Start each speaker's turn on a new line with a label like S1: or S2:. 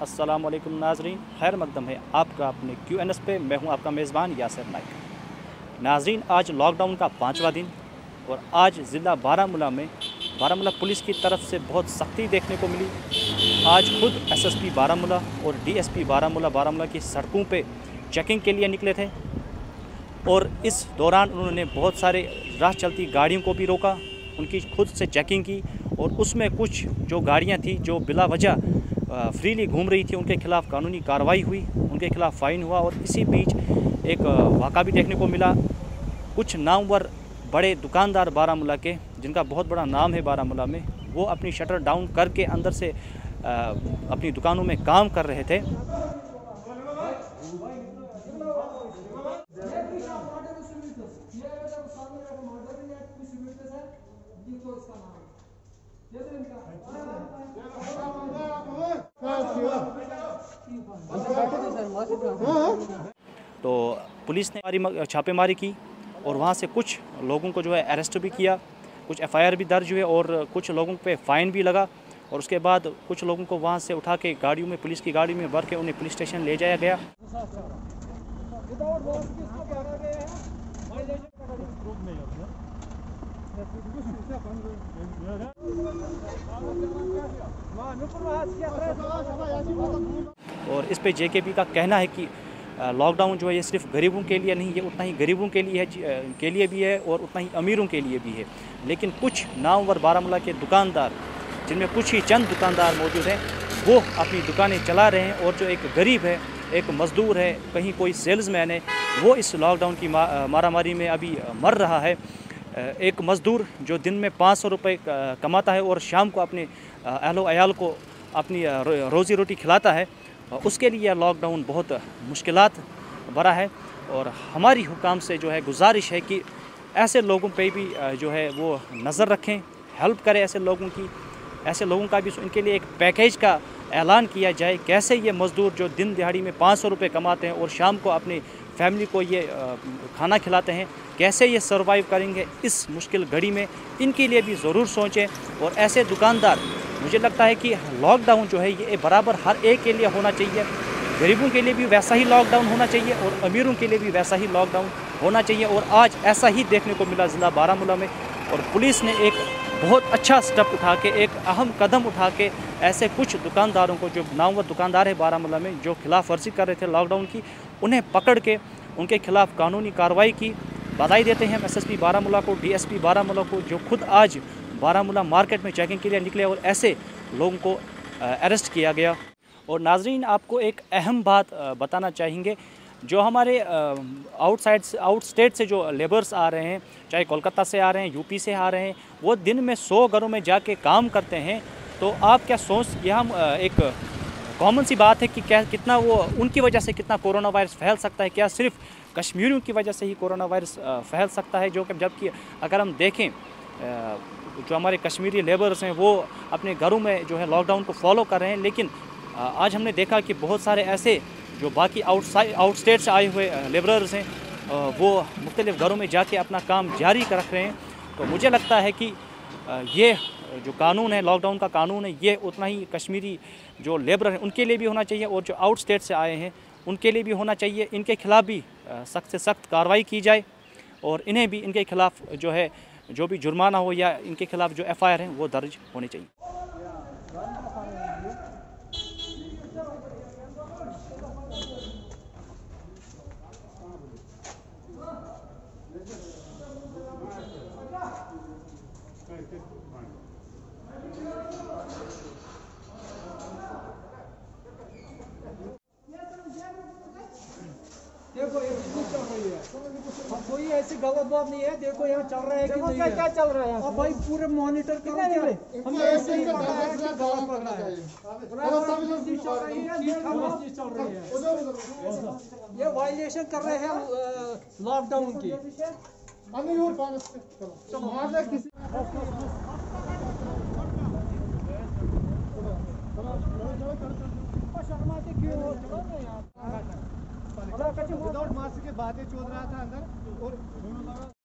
S1: अस्सलाम वालेकुम नाजरीन। खैर मकदम है आपका अपने क्यू एन एस पे। मैं हूँ आपका मेज़बान यासर नाइक नाजरीन, आज लॉकडाउन का पाँचवा दिन और आज ज़िला बारामूला में बारामूला पुलिस की तरफ़ से बहुत सख्ती देखने को मिली। आज खुद एस एस पी बारामूला और D S P Baramulla Baramulla की सड़कों पर चेकिंग के लिए निकले थे और इस दौरान उन्होंने बहुत सारे राह चलती गाड़ियों को भी रोका। उनकी खुद से चेकिंग की और उसमें कुछ जो गाड़ियाँ थी जो बिला वजह फ्रीली घूम रही थी, उनके खिलाफ़ कानूनी कार्रवाई हुई, उनके खिलाफ़ फ़ाइन हुआ और इसी बीच एक वाक़ा भी देखने को मिला। कुछ नामवर बड़े दुकानदार बारामूला के, जिनका बहुत बड़ा नाम है बारामूला में, वो अपनी शटर डाउन करके अंदर से अपनी दुकानों में काम कर रहे थे। तो पुलिस ने छापेमारी की और वहाँ से कुछ लोगों को जो है अरेस्ट भी किया, कुछ एफआईआर भी दर्ज हुए और कुछ लोगों पे फ़ाइन भी लगा और उसके बाद कुछ लोगों को वहाँ से उठा के गाड़ियों में, पुलिस की गाड़ी में भर के उन्हें पुलिस स्टेशन ले जाया गया। और इस पे जेकेपी का कहना है कि लॉकडाउन जो है ये सिर्फ़ गरीबों के लिए नहीं, ये उतना ही गरीबों के लिए है के लिए भी है और उतना ही अमीरों के लिए भी है। लेकिन कुछ नामवर बारामूला के दुकानदार, जिनमें कुछ ही चंद दुकानदार मौजूद हैं, वो अपनी दुकानें चला रहे हैं और जो एक गरीब है, एक मज़दूर है, कहीं कोई सेल्समैन है, वो इस लॉकडाउन की मारामारी में अभी मर रहा है। एक मज़दूर जो दिन में पाँच सौ रुपये कमाता है और शाम को अपने अहलो अयाल को अपनी रोज़ी रोटी खिलाता है उसके लिए यह लॉकडाउन बहुत मुश्किल भरा है और हमारी हुकाम से जो है गुजारिश है कि ऐसे लोगों पे भी जो है वो नज़र रखें, हेल्प करें ऐसे लोगों की, ऐसे लोगों का भी इनके लिए एक पैकेज का ऐलान किया जाए कैसे ये मज़दूर जो दिन दिहाड़ी में पाँच सौ रुपये कमाते हैं और शाम को अपनी फैमिली को ये खाना खिलाते हैं, कैसे ये सर्वाइव करेंगे इस मुश्किल घड़ी में? इनके लिए भी ज़रूर सोचें और ऐसे दुकानदार, मुझे लगता है कि लॉकडाउन जो है ये बराबर हर एक के लिए होना चाहिए। गरीबों के लिए भी वैसा ही लॉकडाउन होना चाहिए और अमीरों के लिए भी वैसा ही लॉकडाउन होना चाहिए और आज ऐसा ही देखने को मिला ज़िला बारामूला में। और पुलिस ने एक बहुत अच्छा स्टेप उठा के, एक अहम कदम उठा के ऐसे कुछ दुकानदारों को, जो नामवर दुकानदार है बारामूला में, जो खिलाफ वर्जी कर रहे थे लॉकडाउन की, उन्हें पकड़ के उनके खिलाफ कानूनी कार्रवाई की बधाई देते हैं एसएसपी बारामूला को डी डीएसपी बारामूला को, जो खुद आज बारामूला मार्केट में चेकिंग के लिए निकले और ऐसे लोगों को अरेस्ट किया गया। और नाजरीन, आपको एक अहम बात बताना चाहेंगे जो हमारे आउटसाइड आउट स्टेट से जो लेबर्स आ रहे हैं, चाहे कोलकाता से आ रहे हैं यूपी से आ रहे हैं, वो दिन में सौ घरों में जाके काम करते हैं। तो आप क्या सोच यह हम एक कॉमन सी बात है कि क्या, कितना वो, उनकी वजह से कितना कोरोना वायरस फैल सकता है? क्या सिर्फ़ कश्मीरियों की वजह से ही कोरोना वायरस फैल सकता है? जो कि जबकि अगर हम देखें जो हमारे कश्मीरी लेबर्स हैं, वो अपने घरों में जो है लॉकडाउन को फॉलो कर रहे हैं। लेकिन आज हमने देखा कि बहुत सारे ऐसे जो बाकी आउटसाइड आउट स्टेट से आए हुए लेबरर्स हैं वो मुख्तलिफ़ घरों में जाके अपना काम जारी रख रहे हैं। तो मुझे लगता है कि ये जो कानून है लॉकडाउन का कानून है, ये उतना ही कश्मीरी जो लेबर हैं, उनके लिए भी होना चाहिए और जो आउट स्टेट से आए हैं, उनके लिए भी होना चाहिए। इनके खिलाफ़ भी सख्त से सख्त कार्रवाई की जाए और इन्हें भी, इनके खिलाफ़ जो है, जो भी जुर्माना हो या इनके खिलाफ़ जो एफ़ आई आर हैं, वो दर्ज होनी चाहिए।
S2: ऐसी गलत बात नहीं है। देखो यहाँ चल रहा है कि नहीं क्या, क्या चल रहा है अब भाई पूरे मॉनिटर कर रहे हैं हम ऐसे ही पता है कि गलत रहा है। चल रही है। ठीक चल रही है। ये वायलेशन कर रहे हैं लॉकडाउन की। किसी विदाउट मास्क के बातें चल रहा था अंदर और